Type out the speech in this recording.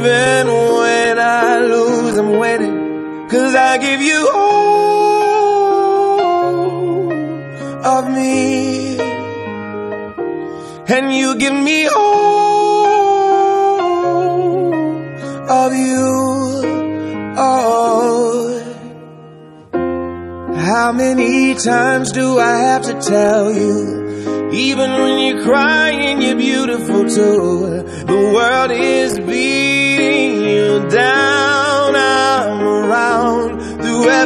Even when I lose, I'm winning. Cause I give you all of me. And you give me all of you. Oh. How many times do I have to tell you? Even when you're crying, you're beautiful too. The world is beating